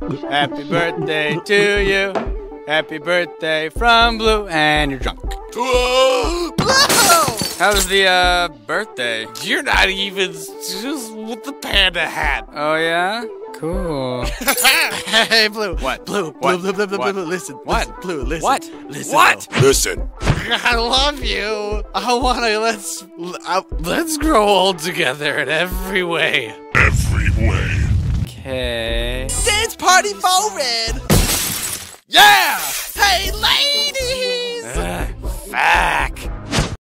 Happy birthday to you. Happy birthday from Blue, and you're drunk. Blue! How was the uh, birthday? You're not even just with the panda hat. Oh yeah, cool. Hey, Blue. What? Blue, What? Blue, Blue, Blue, Blue, What? Blue, listen. What? listen, Blue, listen. What? Listen. What? Blue. Listen. I love you. I wanna let's I, let's grow old together in every way. Every way. Okay. Party forward.